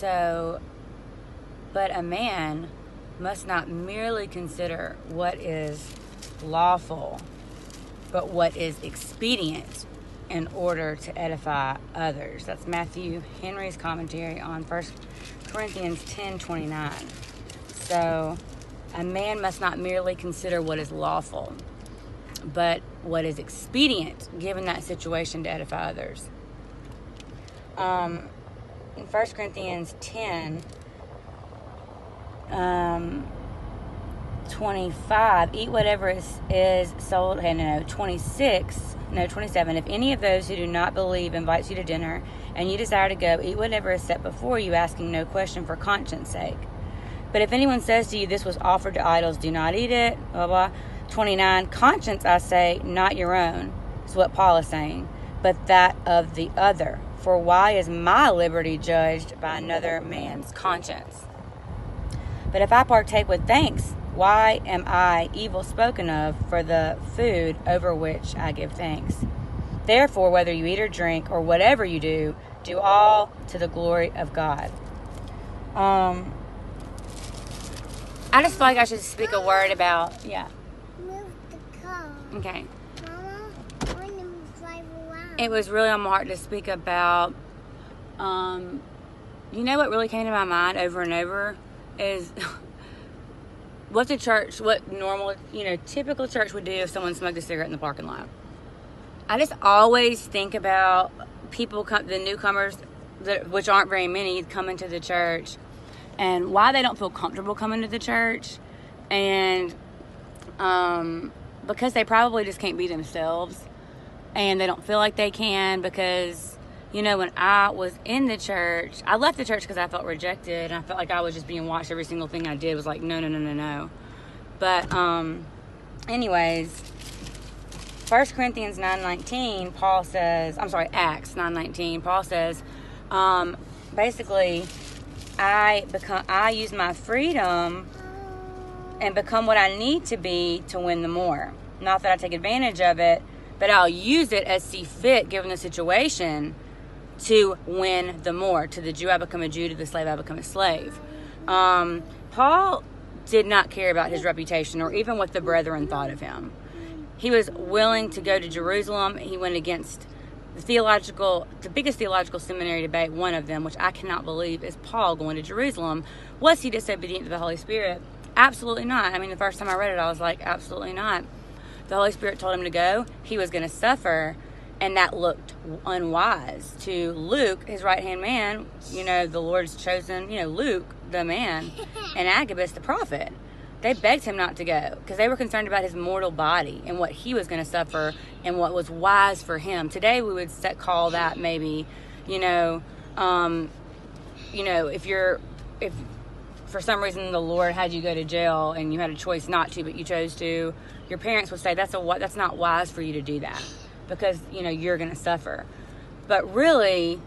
So, but a man must not merely consider what is lawful, but what is expedient in order to edify others. That's Matthew Henry's commentary on 1 Corinthians 10 29. So, a man must not merely consider what is lawful, but what is expedient given that situation to edify others. Um, in 1 Corinthians 10, um, 25, eat whatever is, is sold, no, no, 26, no, 27. If any of those who do not believe invites you to dinner and you desire to go, eat whatever is set before you, asking no question for conscience sake. But if anyone says to you, This was offered to idols, do not eat it, blah, blah. 29, conscience, I say, not your own, is what Paul is saying, but that of the other. For why is my liberty judged by another man's conscience? But if I partake with thanks, why am I evil spoken of for the food over which I give thanks? Therefore, whether you eat or drink or whatever you do, do all to the glory of God. Um, I just feel like I should speak a word about yeah. Move the car. Okay. Mama, I want to drive around. It was really on my heart to speak about. Um, you know what really came to my mind over and over is what the church, what normal, you know, typical church would do if someone smoked a cigarette in the parking lot. I just always think about people, come, the newcomers, that, which aren't very many, coming to the church, and why they don't feel comfortable coming to the church, and um, because they probably just can't be themselves, and they don't feel like they can because you know, when I was in the church, I left the church because I felt rejected and I felt like I was just being watched. Every single thing I did was like, no, no, no, no, no. But, um, anyways, 1 Corinthians 9.19, Paul says, I'm sorry, Acts 9.19, Paul says, um, basically, I become, I use my freedom and become what I need to be to win the more. Not that I take advantage of it, but I'll use it as see fit given the situation to win the more. To the Jew, I become a Jew. To the slave, I become a slave. Um, Paul did not care about his reputation or even what the brethren thought of him. He was willing to go to Jerusalem. He went against the theological, the biggest theological seminary debate, one of them, which I cannot believe, is Paul going to Jerusalem. Was he disobedient to the Holy Spirit? Absolutely not. I mean, the first time I read it, I was like, absolutely not. The Holy Spirit told him to go. He was going to suffer and that looked unwise to Luke, his right hand man. You know, the Lord's chosen, you know, Luke, the man, and Agabus, the prophet. They begged him not to go because they were concerned about his mortal body and what he was going to suffer and what was wise for him. Today, we would set, call that maybe, you know, um, you know, if you're, if for some reason the Lord had you go to jail and you had a choice not to, but you chose to, your parents would say that's a what that's not wise for you to do that because you know you're going to suffer. But really,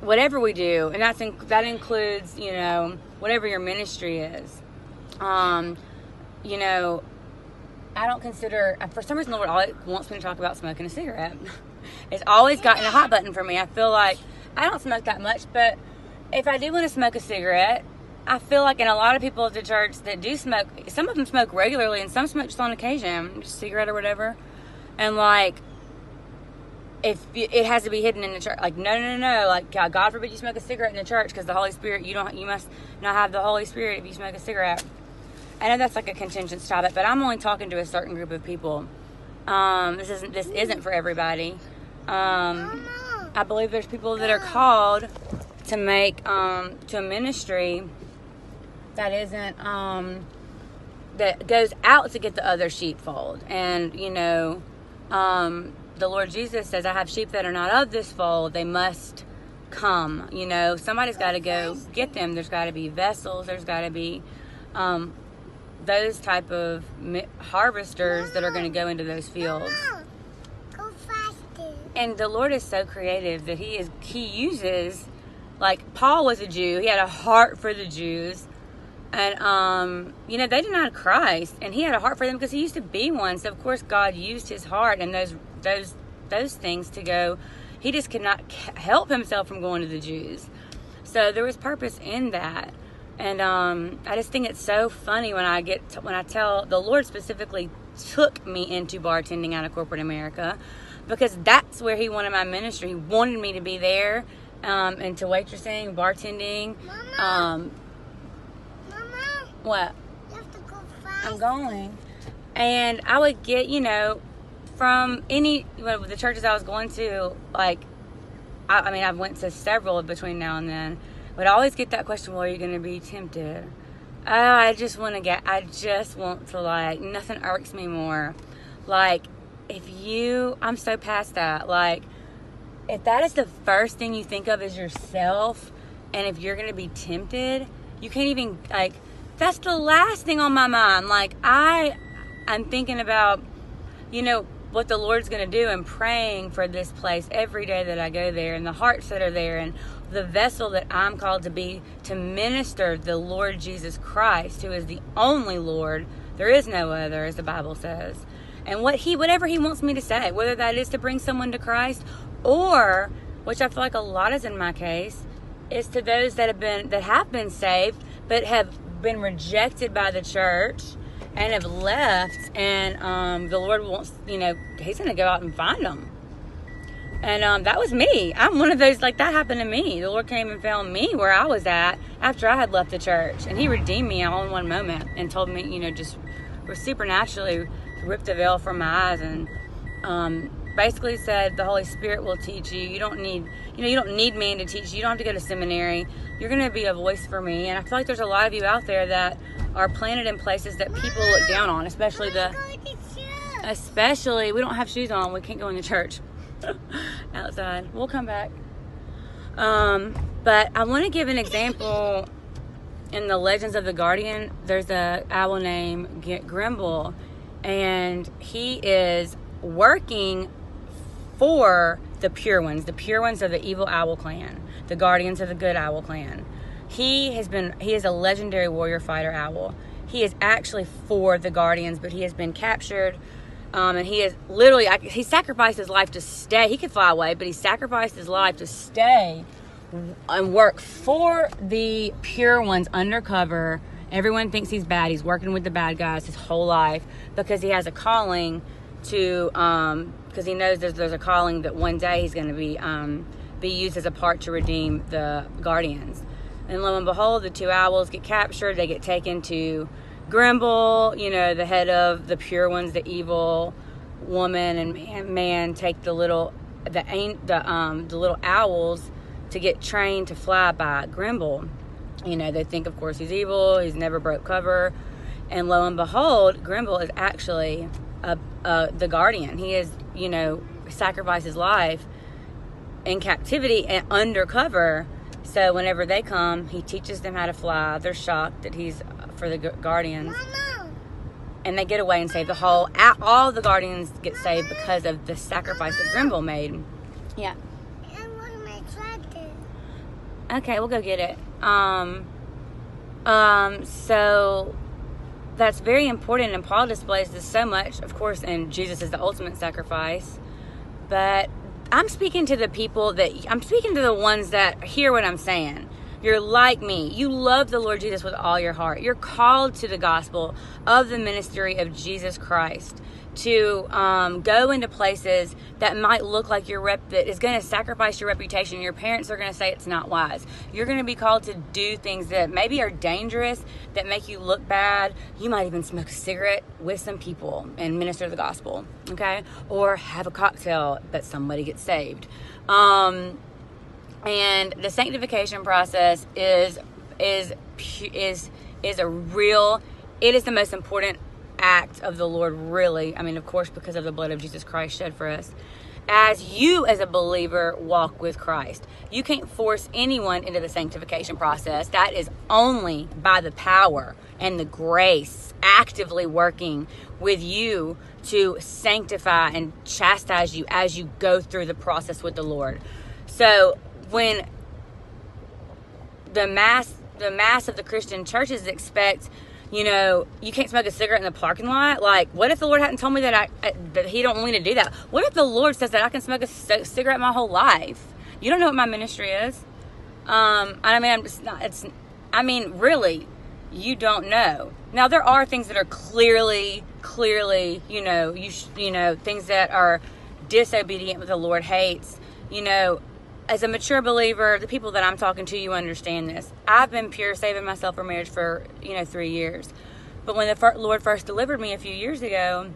whatever we do, and that's in, that includes you know whatever your ministry is. Um, you know, I don't consider for some reason the Lord always wants me to talk about smoking a cigarette. it's always gotten a hot button for me. I feel like I don't smoke that much, but if I do want to smoke a cigarette, I feel like in a lot of people at the church that do smoke, some of them smoke regularly and some smoke just on occasion, just cigarette or whatever. And like if it has to be hidden in the church like no no no no like god forbid you smoke a cigarette in the church because the holy spirit you don't you must not have the holy spirit if you smoke a cigarette. I know that's like a contentious topic but i'm only talking to a certain group of people. Um, this isn't this isn't for everybody. Um, i believe there's people that are called to make um, to a ministry that isn't um, that goes out to get the other sheepfold and you know um, the Lord Jesus says, I have sheep that are not of this fold. They must come. You know, somebody's got to go get them. There's got to be vessels. There's got to be um, those type of harvesters that are going to go into those fields. And the Lord is so creative that He is He uses like Paul was a Jew. He had a heart for the Jews and um, you know they denied Christ, and he had a heart for them because he used to be one. So of course God used his heart and those those those things to go. He just could not help himself from going to the Jews. So there was purpose in that. And um, I just think it's so funny when I get to, when I tell the Lord specifically took me into bartending out of corporate America because that's where He wanted my ministry. He wanted me to be there um, and to waitressing, bartending. What? you have to go fast. I'm going. And I would get, you know, from any well, the churches I was going to, like, I, I mean, I've went to several between now and then, but I always get that question: Well, are you going to be tempted? Oh, I just want to get. I just want to like nothing irks me more. Like, if you, I'm so past that. Like, if that is the first thing you think of is yourself, and if you're going to be tempted, you can't even like. That's the last thing on my mind. Like, I, I'm thinking about, you know, what the Lord's going to do and praying for this place every day that I go there and the hearts that are there and the vessel that I'm called to be to minister the Lord Jesus Christ, who is the only Lord. There is no other, as the Bible says. And what he, whatever he wants me to say, whether that is to bring someone to Christ or, which I feel like a lot is in my case, is to those that have been that have been saved but have been rejected by the church and have left and um, the lord wants you know he's gonna go out and find them. And um, that was me. I'm one of those like that happened to me. The lord came and found me where i was at after i had left the church and he redeemed me all in one moment and told me you know just supernaturally ripped the veil from my eyes and um, basically said the holy spirit will teach you. You don't need you know you don't need man to teach you. You don't have to go to seminary. You're going to be a voice for me. And i feel like there's a lot of you out there that are planted in places that people look down on especially the Go with the shoe. especially we don't have shoes on. We can't go into church outside. We'll come back. Um but i want to give an example in the legends of the guardian. There's a owl named grimble and he is working for the pure ones. The pure ones of the evil owl clan. The guardians of the good owl clan. He has been he is a legendary warrior fighter owl. He is actually for the guardians but he has been captured um, and he is literally he sacrificed his life to stay. He could fly away but he sacrificed his life to stay and work for the pure ones undercover. Everyone thinks he's bad. He's working with the bad guys his whole life because he has a calling to um because he knows there's, there's a calling that one day he's going to be um be used as a part to redeem the guardians. And lo and behold the two owls get captured. They get taken to grimble you know the head of the pure ones the evil woman and man, man take the little the the um the little owls to get trained to fly by grimble. You know they think of course he's evil he's never broke cover. And lo and behold grimble is actually a, a, the guardian. He is you know sacrificed his life in captivity and undercover. So whenever they come he teaches them how to fly. They're shocked that he's for the guardians. Mama, and they get away and save the whole all the guardians get saved because of the sacrifice that grimble made. Yeah. I want my tractor. Okay, we'll go get it. Um, um, so that's very important, and Paul displays this so much, of course, and Jesus is the ultimate sacrifice. But I'm speaking to the people that I'm speaking to the ones that hear what I'm saying. You're like me. You love the Lord Jesus with all your heart. You're called to the gospel of the ministry of Jesus Christ to um, go into places that might look like your rep that is going to sacrifice your reputation. Your parents are going to say it's not wise. You're going to be called to do things that maybe are dangerous, that make you look bad. You might even smoke a cigarette with some people and minister the gospel, okay? Or have a cocktail that somebody gets saved. Um, and the sanctification process is is is is a real it is the most important act of the lord really. I mean of course because of the blood of jesus christ shed for us. As you as a believer walk with christ you can't force anyone into the sanctification process. That is only by the power and the grace actively working with you to sanctify and chastise you as you go through the process with the lord. So when the mass the mass of the Christian churches expect, you know, you can't smoke a cigarette in the parking lot. Like, what if the Lord hadn't told me that I that He don't want me to do that? What if the Lord says that I can smoke a c- cigarette my whole life? You don't know what my ministry is. Um, I mean, it's not. It's. I mean, really, you don't know. Now there are things that are clearly, clearly, you know, you sh- you know, things that are disobedient with the Lord hates. You know, as a mature believer, the people that I'm talking to, you understand this. I've been pure, saving myself for marriage for you know three years, but when the Lord first delivered me a few years ago,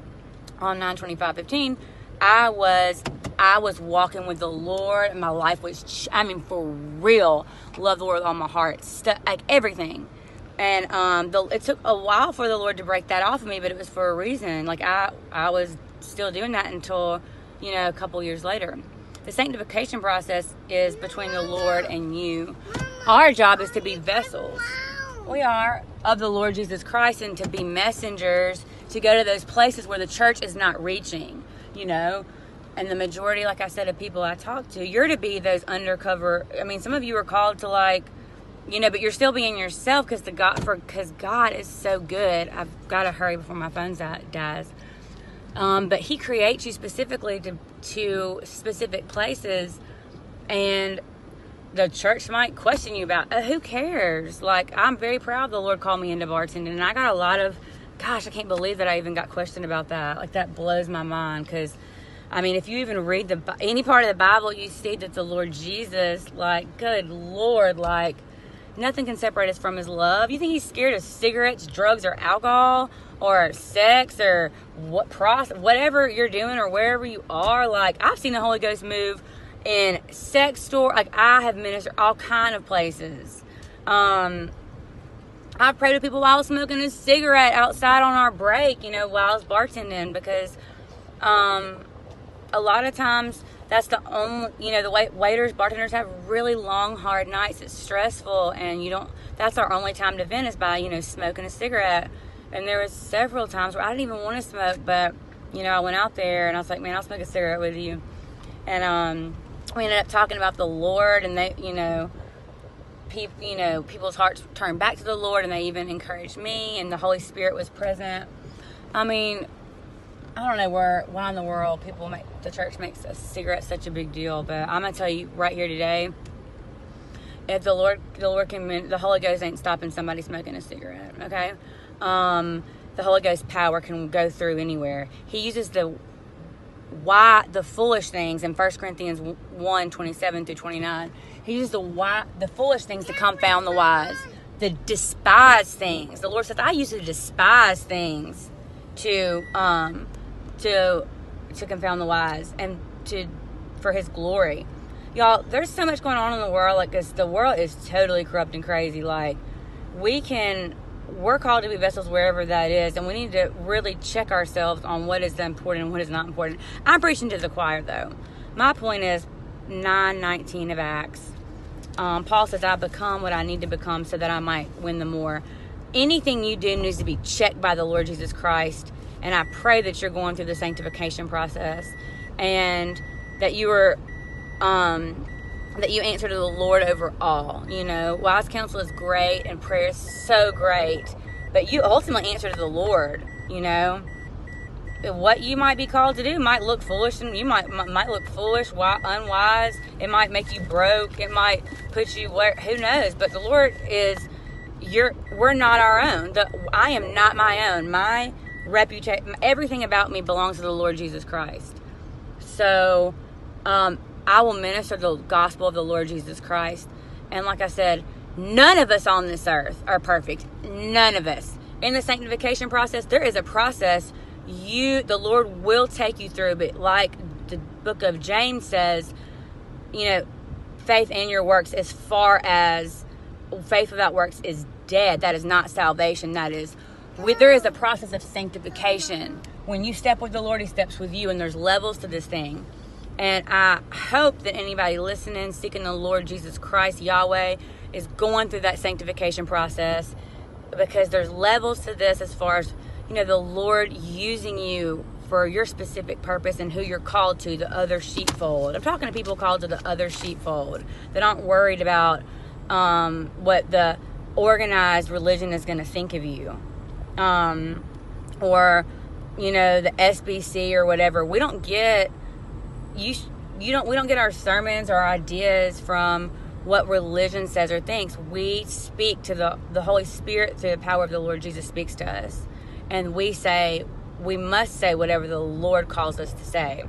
on 92515 i was i was walking with the lord. And my life was i mean for real. Love the lord with all my heart. Stu- like everything. And um the, it took a while for the lord to break that off of me but it was for a reason. Like i i was still doing that until you know a couple years later the sanctification process is between the lord and you our job is to be vessels we are of the Lord Jesus Christ and to be messengers to go to those places where the church is not reaching, you know. And the majority, like I said, of people I talk to, you're to be those undercover. I mean, some of you are called to like, you know, but you're still being yourself because the God for because God is so good. I've got to hurry before my phone dies. Um, but He creates you specifically to to specific places, and the church might question you about. Uh, who cares? Like, I'm very proud the Lord called me into bartending, and I got a lot of, gosh, I can't believe that I even got questioned about that. Like, that blows my mind because, I mean, if you even read the any part of the Bible, you see that the Lord Jesus, like, good Lord, like, nothing can separate us from His love. You think He's scared of cigarettes, drugs, or alcohol, or sex, or what process, whatever you're doing, or wherever you are? Like, I've seen the Holy Ghost move in sex store like i have ministered all kind of places um i prayed with people while i was smoking a cigarette outside on our break you know while i was bartending because um a lot of times that's the only you know the wait, waiters bartenders have really long hard nights it's stressful and you don't that's our only time to vent is by you know smoking a cigarette and there was several times where i didn't even want to smoke but you know i went out there and i was like man i'll smoke a cigarette with you and um we ended up talking about the Lord, and they, you know, people, you know, people's hearts turned back to the Lord, and they even encouraged me, and the Holy Spirit was present. I mean, I don't know where, why in the world people make the church makes a cigarette such a big deal, but I'm gonna tell you right here today, if the Lord, the Lord can, the Holy Ghost ain't stopping somebody smoking a cigarette, okay? Um, the Holy Ghost power can go through anywhere. He uses the why the foolish things in 1 Corinthians 1 27 through 29. He uses the why the foolish things to confound the wise, the despised things. The Lord says, I use the despised things to um to to confound the wise and to for his glory. Y'all, there's so much going on in the world, like this the world is totally corrupt and crazy. Like we can we're called to be vessels wherever that is, and we need to really check ourselves on what is important and what is not important. I'm preaching to the choir though. My point is 919 of Acts. Um, Paul says, I become what I need to become so that I might win the more. Anything you do needs to be checked by the Lord Jesus Christ. And I pray that you're going through the sanctification process and that you are um, that you answer to the Lord over all. You know, wise counsel is great and prayer is so great, but you ultimately answer to the Lord. You know, what you might be called to do might look foolish, and you might might look foolish, unwise. It might make you broke. It might put you where who knows. But the Lord is you're we're not our own. The, I am not my own. My reputation, everything about me belongs to the Lord Jesus Christ. So. Um, I will minister the gospel of the Lord Jesus Christ. And like I said, none of us on this earth are perfect. None of us. In the sanctification process, there is a process you the Lord will take you through, but like the book of James says, you know, faith and your works as far as faith without works is dead. That is not salvation. That is there is a process of sanctification. When you step with the Lord, He steps with you, and there's levels to this thing. And I hope that anybody listening, seeking the Lord Jesus Christ, Yahweh, is going through that sanctification process because there's levels to this as far as, you know, the Lord using you for your specific purpose and who you're called to, the other sheepfold. I'm talking to people called to the other sheepfold that aren't worried about um, what the organized religion is going to think of you. Um, or, you know, the SBC or whatever. We don't get you you don't we don't get our sermons or ideas from what religion says or thinks. We speak to the, the Holy Spirit through the power of the Lord Jesus speaks to us. And we say, we must say whatever the Lord calls us to say.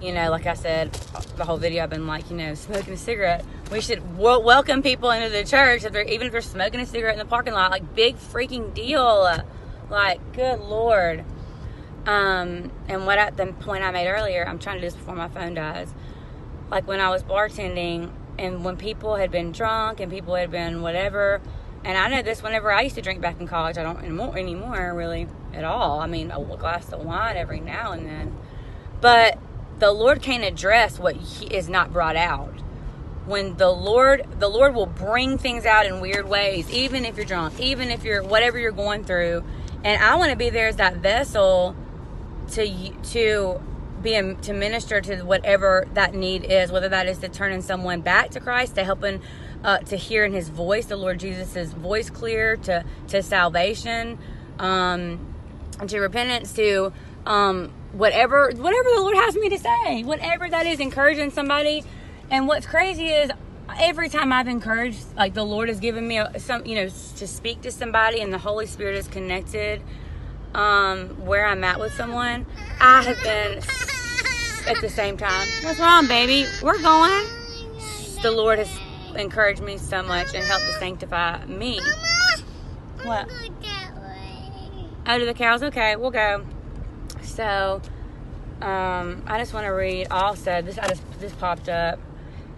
You know, like I said, the whole video I've been like, you know, smoking a cigarette. We should w- welcome people into the church if they're even if they're smoking a cigarette in the parking lot. Like big freaking deal. Like good lord. Um, and what at the point I made earlier, I'm trying to do this before my phone dies. Like when I was bartending, and when people had been drunk and people had been whatever. And I know this whenever I used to drink back in college, I don't anymore, anymore really at all. I mean, a glass of wine every now and then. But the Lord can't address what he is not brought out. When the Lord, the Lord will bring things out in weird ways, even if you're drunk, even if you're whatever you're going through. And I want to be there as that vessel to to be a, to minister to whatever that need is, whether that is to turning someone back to Christ, to helping uh, to hear in His voice, the Lord Jesus' voice clear, to to salvation, um, to repentance, to um, whatever whatever the Lord has me to say, whatever that is, encouraging somebody. And what's crazy is every time I've encouraged, like the Lord has given me a, some, you know, to speak to somebody, and the Holy Spirit is connected um, where I'm at with someone, I have been at the same time. What's wrong, baby? We're going. The Lord has encouraged me so much and helped to sanctify me. What? Out of the cows? Okay, we'll go. So, um, I just want to read also. This I just this popped up.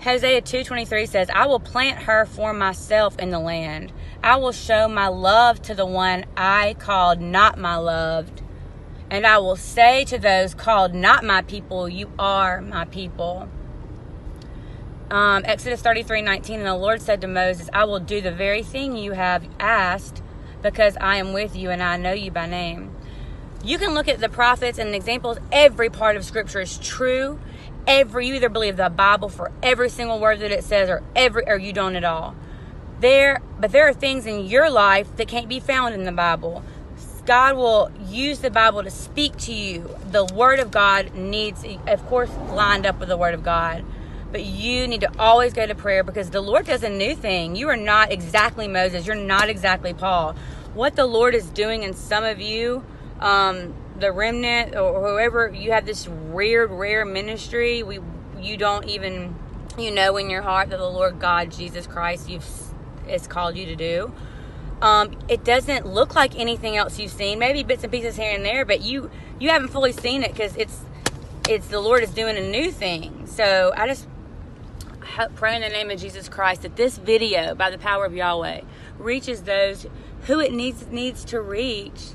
Hosea 2:23 says, "I will plant her for myself in the land. I will show my love to the one I called not my loved, and I will say to those called not my people, you are my people." Um, Exodus 33:19 and the Lord said to Moses, "I will do the very thing you have asked, because I am with you and I know you by name." You can look at the prophets and examples. Every part of Scripture is true every you either believe the Bible for every single word that it says or every or you don't at all. There but there are things in your life that can't be found in the Bible. God will use the Bible to speak to you. The word of God needs of course lined up with the word of God. But you need to always go to prayer because the Lord does a new thing. You are not exactly Moses. You're not exactly Paul. What the Lord is doing in some of you, um, the remnant or whoever you have this weird rare ministry. We you don't even you know in your heart that the lord god jesus christ you've has called you to do. Um, it doesn't look like anything else you've seen. Maybe bits and pieces here and there but you you haven't fully seen it because it's it's the lord is doing a new thing. So i just pray in the name of jesus christ that this video by the power of yahweh reaches those who it needs needs to reach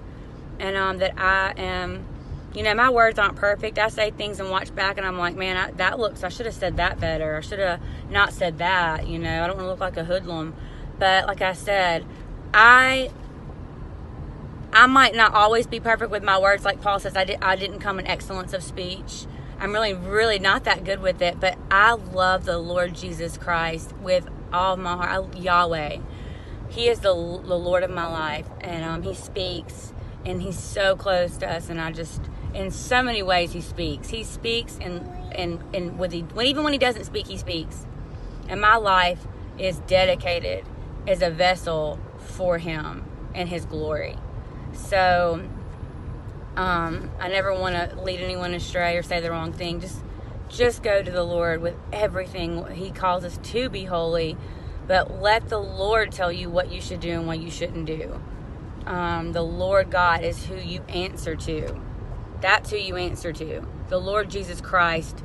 and um, that I am, you know, my words aren't perfect. I say things and watch back, and I'm like, man, I, that looks. I should have said that better. I should have not said that. You know, I don't want to look like a hoodlum. But like I said, I I might not always be perfect with my words. Like Paul says, I did. I didn't come in excellence of speech. I'm really, really not that good with it. But I love the Lord Jesus Christ with all my heart. I, Yahweh. He is the, the Lord of my life, and um, He speaks and he's so close to us and i just in so many ways he speaks. He speaks and and and with he when, even when he doesn't speak he speaks. And my life is dedicated as a vessel for him and his glory. So um, i never want to lead anyone astray or say the wrong thing. Just just go to the lord with everything he calls us to be holy but let the lord tell you what you should do and what you shouldn't do um, the Lord God is who you answer to. That's who you answer to. The Lord Jesus Christ,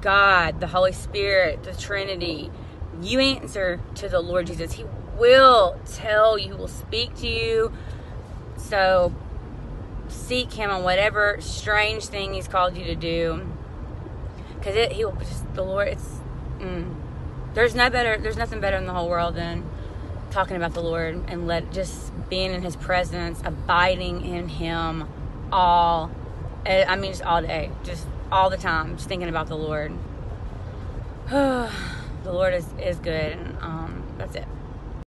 God, the Holy Spirit, the Trinity. You answer to the Lord Jesus. He will tell you, will speak to you. So seek Him on whatever strange thing He's called you to do. Because it, He will just, the Lord, it's, mm, there's no better, there's nothing better in the whole world than talking about the Lord and let just being in His presence, abiding in Him all. Eh, I mean, just all day, just all the time, just thinking about the Lord. the Lord is is good, and um, that's it.